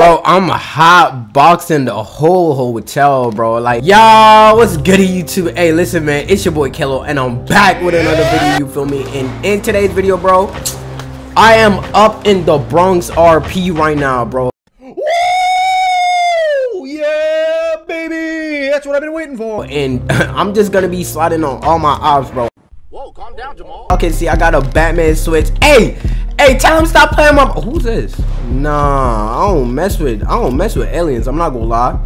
Bro, I'm hot boxing the whole hotel, bro. Like, y'all, what's good YouTube? Hey, listen, man, it's your boy Kalo, and I'm back with another video, you feel me? And in today's video, bro, I am up in the Bronx RP right now, bro. Woo! Yeah, baby! That's what I've been waiting for. And I'm just gonna be sliding on all my ops, bro. Whoa, calm down, Jamal. Okay, see, I got a Batman switch. Hey, hey, tell him stop playing my. Who's this? Nah, I don't mess with. I don't mess with aliens. I'm not gonna lie.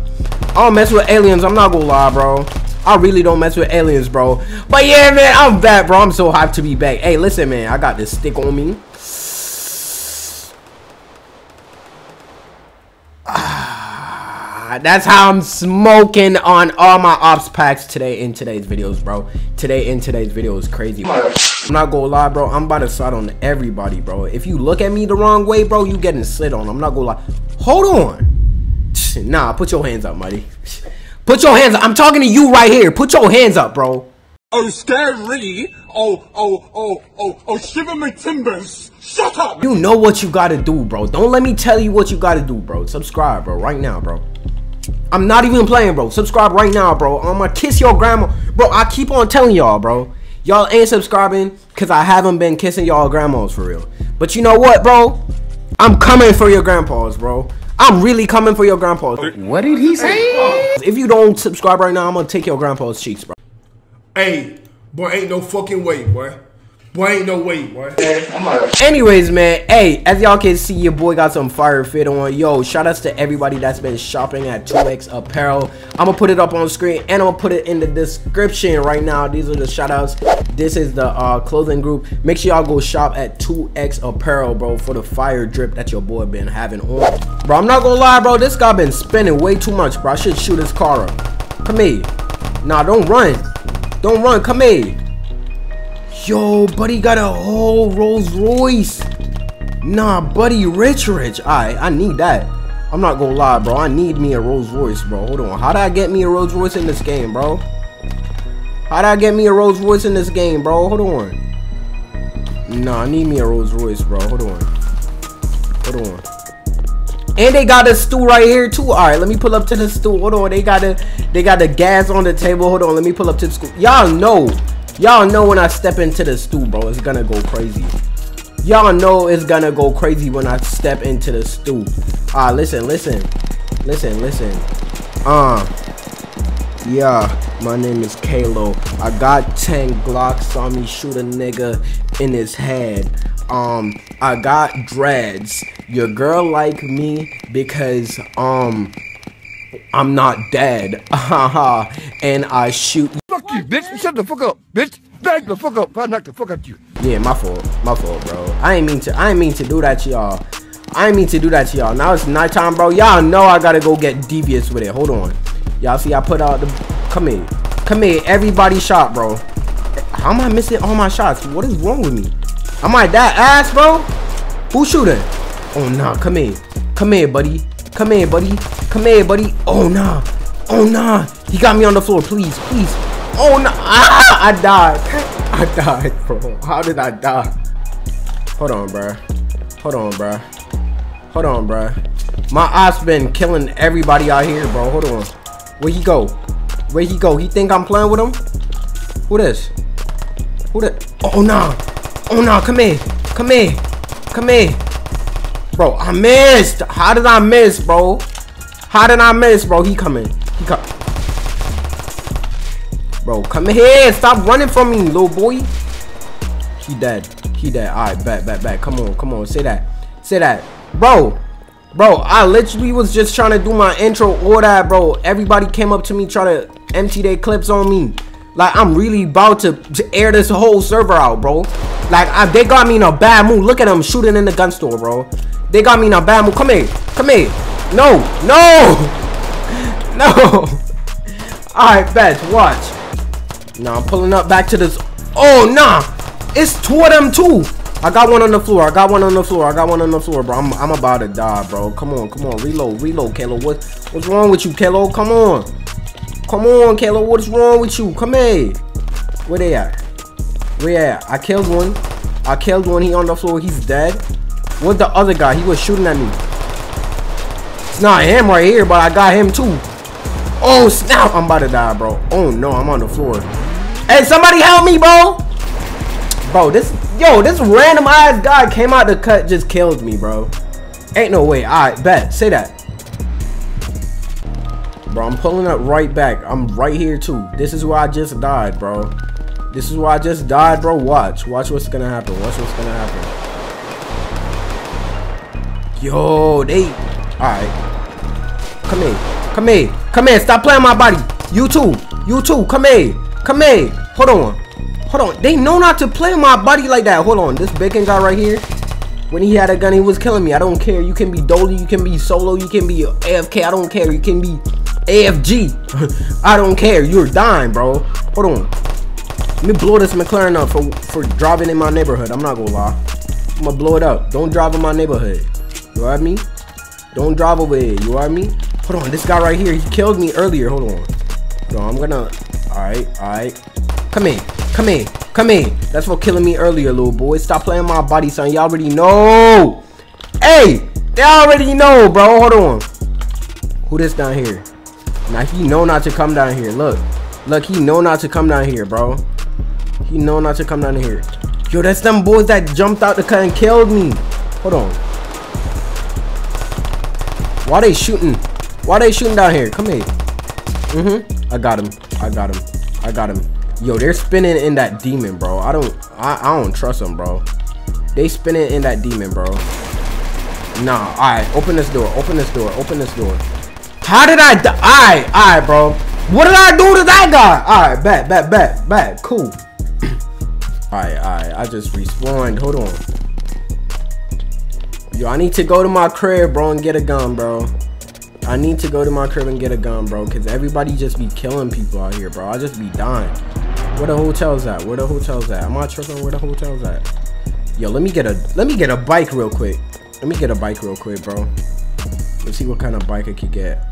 I don't mess with aliens. I'm not gonna lie, bro. I really don't mess with aliens, bro. But yeah, man, I'm back, bro. I'm so hyped to be back. Hey, listen, man, I got this stick on me. That's how I'm smoking on all my ops packs today in today's videos, bro. Today in today's video is crazy. I'm not gonna lie, bro. I'm about to slide on everybody, bro. If you look at me the wrong way, bro, you getting slid on. I'm not gonna lie. Hold on. Nah, put your hands up, buddy. Put your hands up. I'm talking to you right here. Put your hands up, bro. Oh, scary. Oh, oh, oh, oh, oh, shiver my timbers. Shut up. You know what you gotta do, bro. Don't let me tell you what you gotta do, bro. Subscribe, bro, right now, bro. I'm not even playing, bro. Subscribe right now, bro. I'm gonna kiss your grandma. Bro, I keep on telling y'all, bro. Y'all ain't subscribing because I haven't been kissing y'all grandmas for real. But you know what, bro? I'm coming for your grandpas, bro. I'm really coming for your grandpas. What did he say? If you don't subscribe right now, I'm gonna take your grandpa's cheeks, bro. Hey, boy, ain't no fucking way, boy. Boy, ain't no way, boy. Anyways, man, hey, as y'all can see, your boy got some fire fit on. Yo, shout outs to everybody that's been shopping at 2X Apparel. I'm gonna put it up on screen and I'm gonna put it in the description right now. These are the shout outs. This is the uh, clothing group. Make sure y'all go shop at 2X Apparel, bro, for the fire drip that your boy been having on. Bro, I'm not gonna lie, bro, this guy been spending way too much, bro. I should shoot his car up. Come here. Nah, don't run. Don't run. Come here. Yo, buddy got a whole Rolls Royce. Nah, buddy, rich, rich. Alright, I need that. I'm not gonna lie, bro. I need me a Rolls Royce, bro. Hold on. How did I get me a Rolls Royce in this game, bro? How did I get me a Rolls Royce in this game, bro? Hold on. Nah, I need me a Rolls Royce, bro. Hold on. Hold on. And they got a stool right here too. All right, let me pull up to the stool. Hold on, they got a they got the gas on the table. Hold on, let me pull up to the stool. Y'all know, y'all know when I step into the stool, bro, it's gonna go crazy. Y'all know it's gonna go crazy when I step into the stool. Ah, listen, listen, listen, listen. Uh, yeah, my name is Kalo. I got 10 Glocks on me, shoot a nigga in his head. Um, I got dreads. Your girl like me because, um, I'm not dead. And I shoot. You, bitch. Shut the fuck up, bitch. Back the fuck up. I knock the fuck out you. Yeah, my fault. My fault, bro. I ain't mean to. I ain't mean to do that to y'all. I ain't mean to do that to y'all. Now it's nighttime, bro. Y'all know I gotta go get devious with it. Hold on. Y'all see I put out the... Come here. Come here. Everybody shot, bro. How am I missing all my shots? What is wrong with me? Am I that ass, bro? Who shooting? Oh, nah. Come here. Come here, buddy. Come here, buddy. Come here, buddy. Oh, nah. Oh, nah. He got me on the floor. Please, please. Oh, no! Ah, I died. I died, bro. How did I die? Hold on, bro. Hold on, bro. Hold on, bro. My ops been killing everybody out here, bro. Hold on. Where he go? Where he go? He think I'm playing with him? Who this? Who that? Oh, nah. Oh, nah. Come here. Come here. Come here. Bro, I missed. How did I miss, bro? How did I miss, bro? He coming. He come. Bro, come here. Stop running from me, little boy. He dead. He dead. All right, back, back, back. Come on, come on. Say that. Say that. Bro, Bro, I literally was just trying to do my intro or that, bro. Everybody came up to me trying to empty their clips on me. Like, I'm really about to, to air this whole server out, bro. Like, I, they got me in a bad mood. Look at them shooting in the gun store, bro. They got me in a bad mood. Come here. Come here. No. No. No. Alright, bet. Watch. Now, I'm pulling up back to this. Oh, nah. It's two of them, too. I got one on the floor. I got one on the floor. I got one on the floor, bro. I'm, I'm about to die, bro. Come on, come on. Reload, reload, Kalo. What, what's wrong with you, Kalo? Come on. Come on, Kalo. What is wrong with you? Come here. Where they at? Where they at? I killed one. I killed one. He on the floor. He's dead. Where's the other guy? He was shooting at me. It's not him right here, but I got him too. Oh, snap. I'm about to die, bro. Oh, no. I'm on the floor. Hey, somebody help me, bro. Bro, this, yo, this random ass guy came out the cut, just killed me, bro. Ain't no way. All right, bet. Say that. Bro, I'm pulling up right back. I'm right here, too. This is where I just died, bro. This is where I just died, bro. Watch. Watch what's gonna happen. Watch what's gonna happen. Yo, they... Alright. Come here. Come here. Come here. Stop playing my body. You too. You too. Come here. Come here. Hold on. Hold on. They know not to play my body like that. Hold on. This bacon guy right here. When he had a gun, he was killing me. I don't care. You can be Dolly. You can be Solo. You can be AFK. I don't care. You can be AFG. I don't care. You're dying, bro. Hold on. Let me blow this McLaren up for, for driving in my neighborhood. I'm not gonna lie. I'm gonna blow it up. Don't drive in my neighborhood. You heard me? Don't drive here. You I mean? Hold on. This guy right here, he killed me earlier. Hold on. No, I'm gonna... Alright, alright. Come in. Come in. Come in. That's for killing me earlier, little boy. Stop playing my body, son. Y'all already know. Hey! They already know, bro. Hold on. Who this down here? Now, he know not to come down here. Look. Look, he know not to come down here, bro. He know not to come down here. Yo, that's them boys that jumped out the cut and killed me. Hold on. Why they shooting? Why they shooting down here? Come here. Mm-hmm. I got him. I got him. I got him. Yo, they're spinning in that demon, bro. I don't I, I don't trust them, bro. They spinning in that demon, bro. Nah, alright. Open this door. Open this door. Open this door. How did I die? Alright, alright, bro. What did I do to that guy? Alright, bet, bet, bet, bet. Cool. alright, alright. I just respawned. Hold on. Yo, I need to go to my crib, bro, and get a gun, bro. I need to go to my crib and get a gun, bro, because everybody just be killing people out here, bro. I just be dying. Where the hotel's at? Where the hotel's at? Am I tripping? Where the hotel's at? Yo, let me get a let me get a bike real quick. Let me get a bike real quick, bro. Let's see what kind of bike I could get.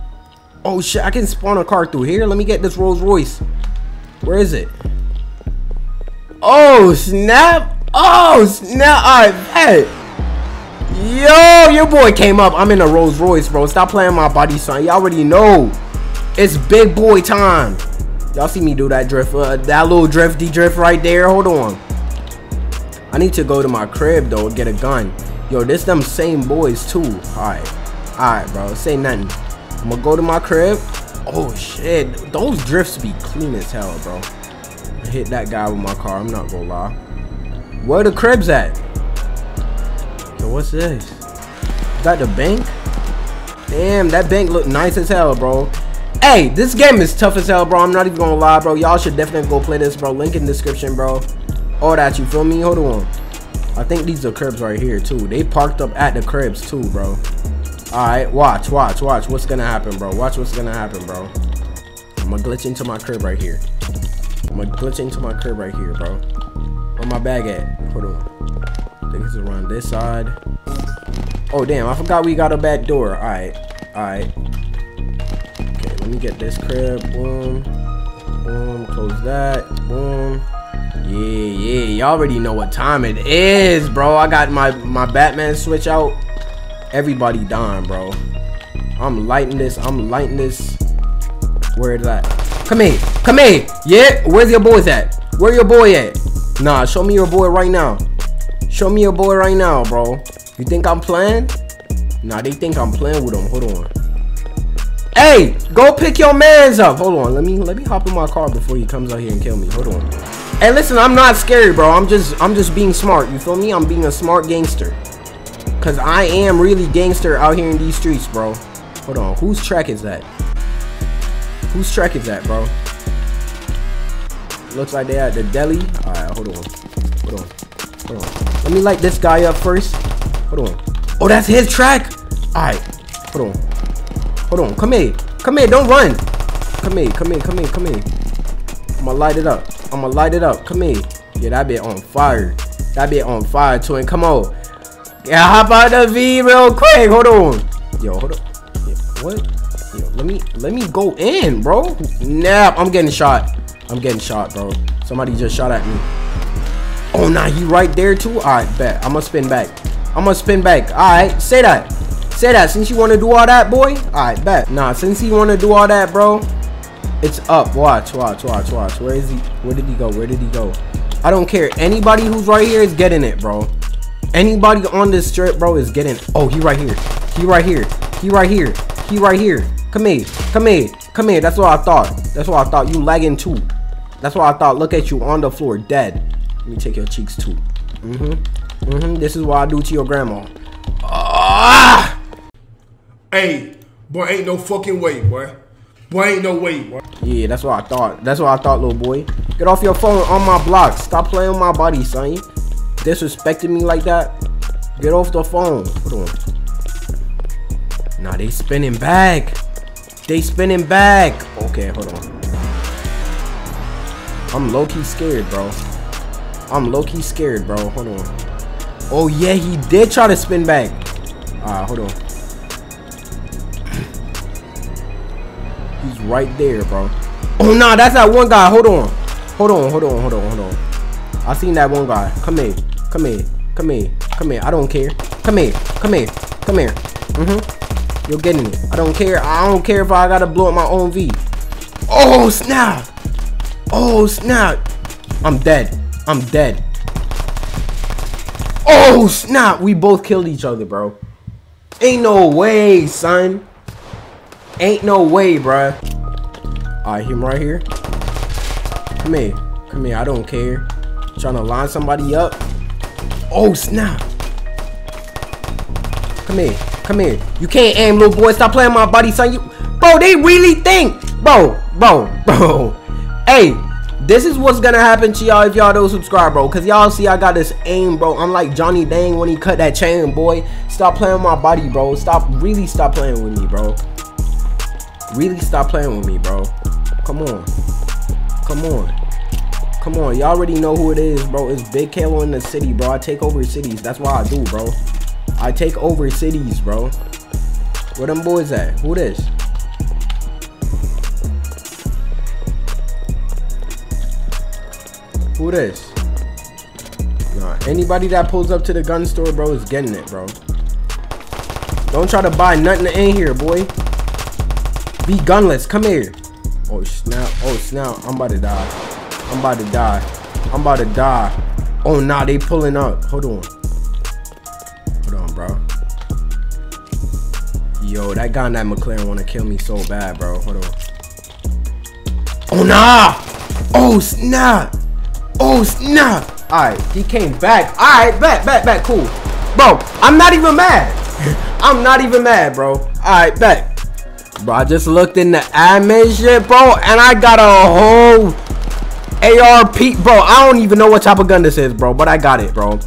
Oh shit, I can spawn a car through here. Let me get this Rolls Royce. Where is it? Oh snap! Oh snap! I bet. Yo, your boy came up. I'm in a Rolls Royce, bro. Stop playing my body, son. Y'all already know. It's big boy time. Y'all see me do that drift. Uh, that little drifty drift right there. Hold on. I need to go to my crib, though, get a gun. Yo, this them same boys, too. Alright. Alright, bro. Say nothing. I'm gonna go to my crib. Oh, shit. Those drifts be clean as hell, bro. I hit that guy with my car. I'm not gonna lie. Where the cribs at? Yo, what's this? Is that the bank? Damn, that bank look nice as hell, bro. Hey, this game is tough as hell, bro. I'm not even gonna lie, bro. Y'all should definitely go play this, bro. Link in description, bro. All that, you feel me? Hold on. I think these are cribs right here, too. They parked up at the cribs, too, bro. Alright, watch, watch, watch. What's gonna happen, bro? Watch what's gonna happen, bro. I'm gonna glitch into my crib right here. I'm gonna glitch into my crib right here, bro. Where my bag at? Hold on. Think it's around this side. Oh, damn. I forgot we got a back door. Alright. Alright. Okay, let me get this crib. Boom. Boom. Close that. Boom. Yeah, yeah. Y'all already know what time it is, bro. I got my, my Batman switch out. Everybody dying, bro. I'm lighting this. I'm lighting this. Where is that? Come here. Come here. Yeah. Where's your boys at? Where your boy at? Nah, show me your boy right now. Show me your boy right now, bro. You think I'm playing? Nah, they think I'm playing with them. Hold on. Hey, go pick your mans up. Hold on. Let me let me hop in my car before he comes out here and kill me. Hold on. Hey, listen, I'm not scary, bro. I'm just I'm just being smart. You feel me? I'm being a smart gangster. Cause I am really gangster out here in these streets, bro. Hold on. Whose track is that? Whose track is that, bro? Looks like they at the deli. Alright, hold on. Hold on. Hold on. Let me light this guy up first. Hold on. Oh, that's his track. Alright. Hold on. Hold on. Come here. Come here. Don't run. Come here. Come here. Come here. Come here. I'm gonna light it up. I'm gonna light it up. Come here. Yeah, that bit on fire. That bit on fire, twin. Come on. Yeah, hop out the V real quick. Hold on. Yo, hold on. Yeah, what? Yo, let me let me go in, bro. Nah, I'm getting shot. I'm getting shot, bro. Somebody just shot at me. Oh, nah, he right there too? All right, bet. I'm gonna spin back. I'm gonna spin back. All right, say that. Say that since you want to do all that, boy. Alright, bet. Nah, since you want to do all that, bro, it's up. Watch, watch, watch, watch. Where is he? Where did he go? Where did he go? I don't care. Anybody who's right here is getting it, bro. Anybody on this strip, bro, is getting. Oh, he right here. He right here. He right here. He right here. Come here. Come here. Come here. That's what I thought. That's what I thought. You lagging too. That's what I thought. Look at you on the floor, dead. Let me take your cheeks too. Mm-hmm. Mm-hmm. This is what I do to your grandma. Ah! Hey, boy, ain't no fucking way, boy. Boy, ain't no way, boy. Yeah, that's what I thought. That's what I thought, little boy. Get off your phone on my block. Stop playing with my body, son. Disrespecting me like that. Get off the phone. Hold on. Nah, they spinning back. They spinning back. Okay, hold on. I'm low-key scared, bro. I'm low-key scared, bro. Hold on. Oh, yeah, he did try to spin back. Alright, hold on. He's right there, bro. Oh, nah, that's that one guy. Hold on. Hold on, hold on, hold on, hold on. I seen that one guy. Come here. Come here. Come here. Come here. I don't care. Come here. Come here. Come here. Mm-hmm. You're getting it. I don't care. I don't care if I gotta blow up my own V. Oh, snap. Oh, snap. I'm dead. I'm dead. Oh, oh, snap. We both killed each other, bro. Ain't no way, son. Ain't no way, bruh. Alright, him right here. Come here. Come here. I don't care. Trying to line somebody up. Oh, snap. Come here. Come here. You can't aim, little boy. Stop playing my body, son. You, Bro, they really think. Bro, bro, bro. Hey, this is what's gonna happen to y'all if y'all don't subscribe, bro. Cause y'all see I got this aim, bro. I'm like Johnny Dang when he cut that chain, boy. Stop playing with my body, bro. Stop, really stop playing with me, bro. Really stop playing with me, bro. Come on. Come on. Come on. Y'all already know who it is, bro. It's Big Kalo in the city, bro. I take over cities. That's what I do, bro. I take over cities, bro. Where them boys at? Who this? Who this? Nah, anybody that pulls up to the gun store, bro, is getting it, bro. Don't try to buy nothing in here, boy. Be gunless. Come here. Oh, snap. Oh, snap. I'm about to die. I'm about to die. I'm about to die. Oh, nah, they pulling up. Hold on. Hold on, bro. Yo, that guy in that McLaren want to kill me so bad, bro. Hold on. Oh, nah. Oh, snap. Oh, snap. All right, he came back. All right, back, back, back. Cool. Bro, I'm not even mad. I'm not even mad, bro. All right, back. Bro, I just looked in the admin shit, bro, and I got a whole ARP. Bro, I don't even know what type of gun this is, bro, but I got it, bro.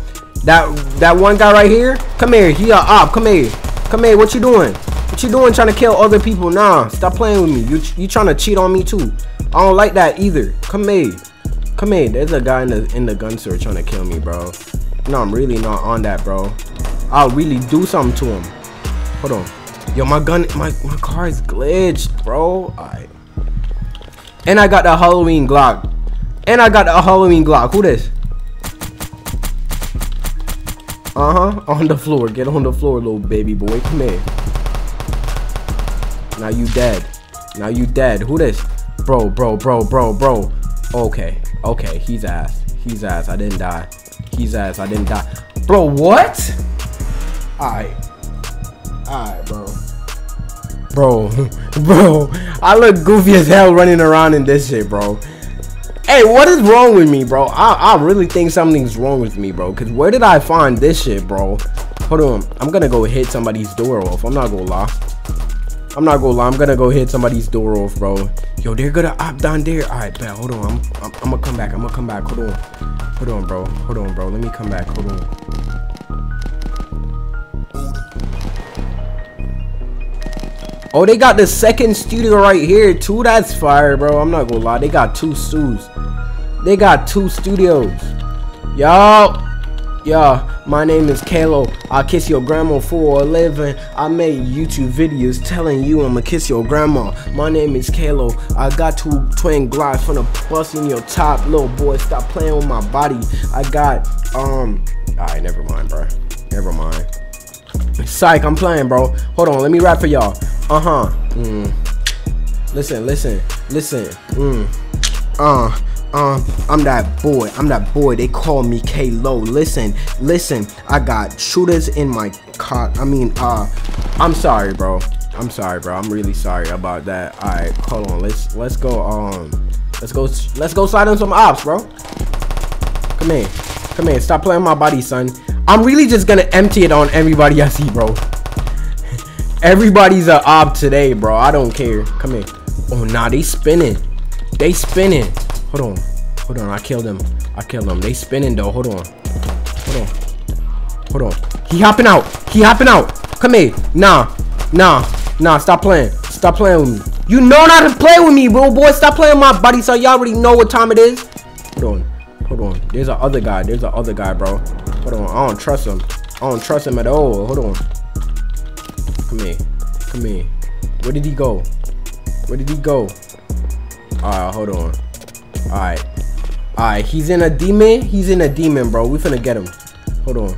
That that one guy right here, come here. He a op. Come here. Come here. What you doing? What you doing trying to kill other people? Nah, stop playing with me. You, you trying to cheat on me, too. I don't like that either. Come here. Come here. There's a guy in the in the gun store trying to kill me, bro. No, I'm really not on that, bro. I'll really do something to him. Hold on. Yo, my gun, my, my car is glitched, bro. Alright. And I got the Halloween Glock. And I got the Halloween Glock. Who this? Uh-huh. On the floor. Get on the floor, little baby boy. Come here. Now you dead. Now you dead. Who this? Bro, bro, bro, bro, bro. Okay. Okay. He's ass. He's ass. I didn't die. He's ass. I didn't die. Bro, what? Alright. Alright, bro. Bro, bro, I look goofy as hell running around in this shit, bro. Hey, what is wrong with me, bro? I, I really think something's wrong with me, bro. Because where did I find this shit, bro? Hold on. I'm going to go hit somebody's door off. I'm not going to lie. I'm not to lie. I'm to go hit somebody's door off, bro. Yo, they're to opt down there. All right, bet. Hold on. I'm, I'm, I'm to come back. I'm to come back. Hold on. Hold on, bro. Hold on, bro. Let me come back. Hold on. Oh, they got the second studio right here too. That's fire, bro. I'm not gonna lie. They got two stews. They got two studios. Y'all. Y'all, my name is Kalo. I kiss your grandma for a living. I made YouTube videos telling you I'ma kiss your grandma. My name is Kalo. I got two twin glocks from the bust in your top. Little boy, stop playing with my body. I got, um, alright, never mind, bro. Never mind. Psych, I'm playing, bro. Hold on, let me rap for y'all. Uh huh. Mm. Listen, listen, listen. Mm. Uh. Um, I'm that boy. I'm that boy. They call me K Lo. Listen, listen. I got shooters in my car. I mean, uh, I'm sorry, bro. I'm sorry, bro. I'm really sorry about that. All right, hold on. Let's let's go. Um, let's go. Let's go slide on some ops, bro. Come here. Come here. Stop playing my body, son. I'm really just gonna empty it on everybody I see, bro. Everybody's a op today, bro. I don't care. Come here. Oh, nah, they spinning. They spinning. Hold on. Hold on. I killed him. I killed him. They spinning, though. Hold on. Hold on. Hold on. He hopping out. He hopping out. Come here. Nah. Nah. Nah. Stop playing. Stop playing with me. You know not to play with me, bro, boy. Stop playing with my buddy, so y'all already know what time it is. Hold on. Hold on. There's a other guy. There's a other guy, bro. Hold on. I don't trust him. I don't trust him at all. Hold on. Come here. Come here. Where did he go? Where did he go? Alright, hold on. Alright. Alright, he's in a demon. He's in a demon, bro. We finna get him. Hold on.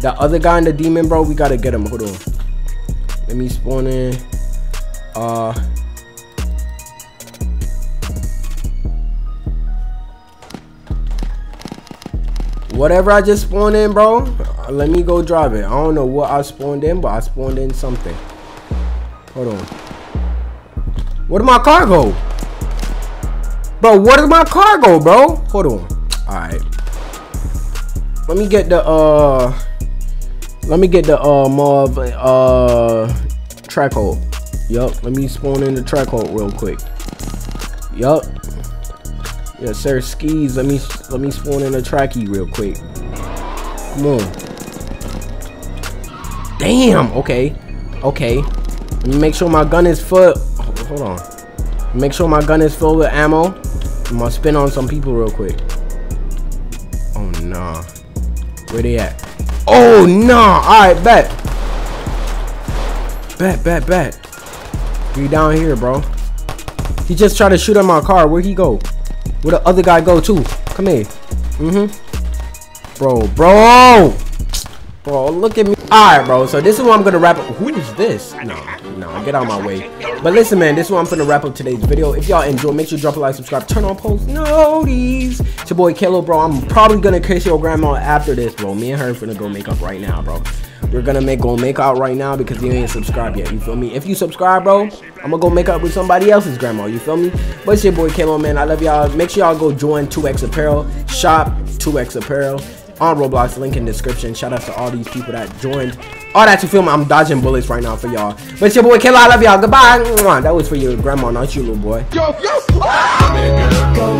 That other guy in the demon, bro, we gotta get him. Hold on. Let me spawn in. Uh Whatever I just spawned in, bro, let me go drive it. I don't know what I spawned in, but I spawned in something. Hold on. Where did my car go? Bro, where did my cargo, bro? Hold on. Alright. Let me get the, uh... Let me get the, uh, Marv, uh... Trackhawk. Yup. Let me spawn in the Trackhawk real quick. Yup. Yes, sir. Skis. Let me let me spawn in a tracky real quick. Come on. Damn. Okay. Okay. Let me make sure my gun is full. Hold on. Make sure my gun is full with ammo. I'm gonna spin on some people real quick. Oh nah. Where they at? Oh nah. All right, bet. Bet, bet, bet. He down here, bro. He just tried to shoot at my car. Where'd he go? Where the other guy go too? Come here. Mm-hmm. Bro, bro. Bro, look at me. Alright, bro. So this is what I'm gonna wrap up. Who is this? No, no, get out of my way. But listen, man, this is what I'm gonna wrap up today's video. If y'all enjoy, make sure to drop a like, subscribe, turn on post notice. It's your boy Kalo, bro. I'm probably gonna kiss your grandma after this, bro. Me and her finna go make up right now, bro. We're gonna make go make out right now because you ain't subscribed yet. You feel me? If you subscribe, bro, I'm gonna go make up with somebody else's grandma. You feel me? But it's your boy Kalo, man. I love y'all. Make sure y'all go join 2X Apparel. Shop 2X Apparel on Roblox. Link in description. Shout out to all these people that joined. All that you feel me? I'm dodging bullets right now for y'all. But it's your boy Kalo. I love y'all. Goodbye. Mwah. That was for your grandma, not you, little boy. Yo, yo. Go